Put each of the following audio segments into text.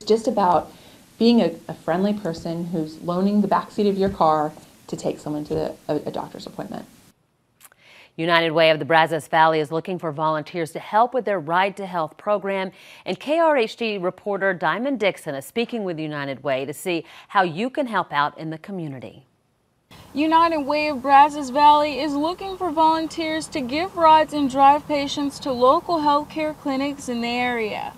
It's just about being a, a friendly person who's loaning the backseat of your car to take someone to the, a, a doctor's appointment. United Way of the Brazos Valley is looking for volunteers to help with their Ride to Health program. And KRHD reporter Diamond Dixon is speaking with United Way to see how you can help out in the community. United Way of Brazos Valley is looking for volunteers to give rides and drive patients to local healthcare clinics in the area.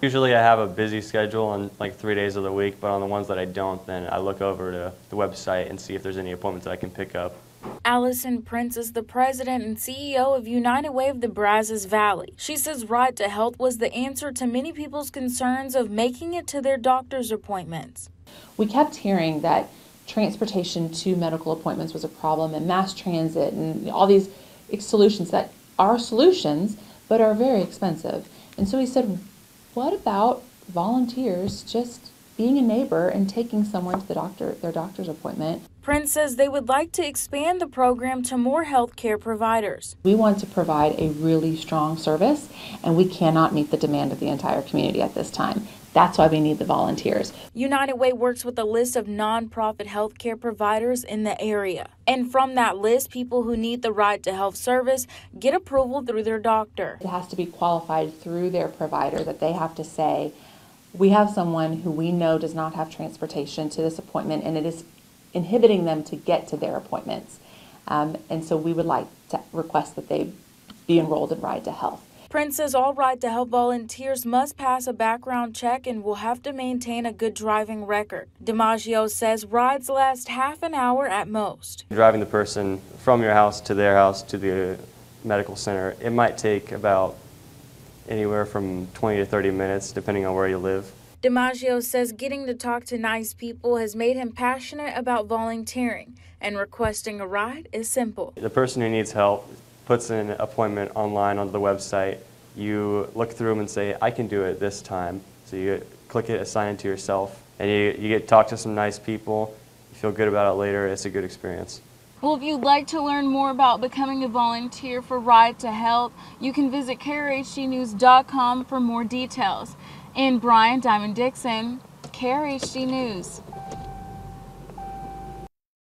Usually I have a busy schedule on like three days of the week, but on the ones that I don't, then I look over to the website and see if there's any appointments that I can pick up. Allison Prince is the president and CEO of United Way of the Brazos Valley. She says Ride to Health was the answer to many people's concerns of making it to their doctor's appointments. We kept hearing that transportation to medical appointments was a problem and mass transit and all these solutions that are solutions but are very expensive. And so he said, what about volunteers just being a neighbor and taking someone to the doctor their doctor's appointment? Prince says they would like to expand the program to more healthcare providers. We want to provide a really strong service and we cannot meet the demand of the entire community at this time. That's why we need the volunteers. United Way works with a list of nonprofit healthcare providers in the area. And from that list, people who need the Ride to Health service get approval through their doctor. It has to be qualified through their provider that they have to say, we have someone who we know does not have transportation to this appointment and it is inhibiting them to get to their appointments. Um, and so we would like to request that they be enrolled in Ride to Health. Prince says all Ride to Health volunteers must pass a background check and will have to maintain a good driving record. DiMaggio says rides last half an hour at most. Driving the person from your house to their house to the medical center, it might take about anywhere from 20 to 30 minutes depending on where you live. DiMaggio says getting to talk to nice people has made him passionate about volunteering, and requesting a ride is simple. The person who needs help puts an appointment online on the website. You look through them and say, I can do it this time. So you click it, assign it to yourself, and you, you get to talk to some nice people. You feel good about it later. It's a good experience. Well, if you'd like to learn more about becoming a volunteer for Ride to Health, you can visit KRHDnews.com for more details. In Bryan Diamond Dixon, KRHD News.